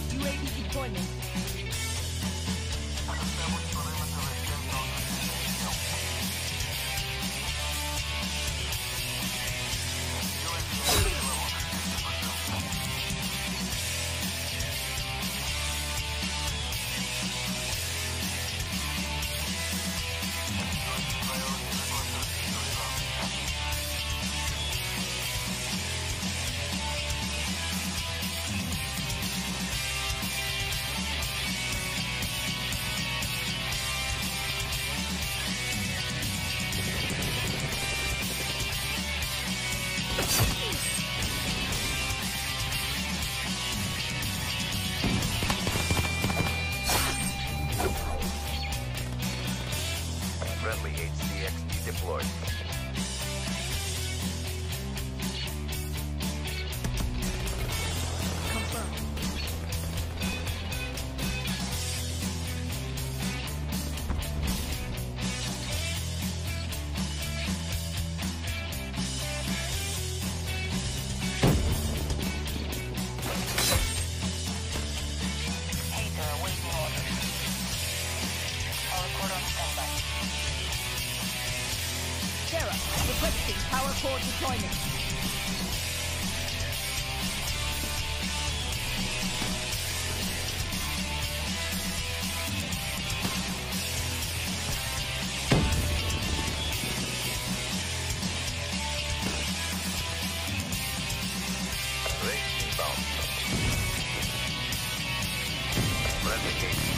UAV deployment. HCXD requesting power core deployment. Race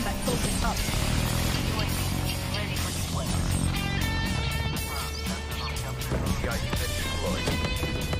Combat focus up. Ready for deployment. PI unit deployed.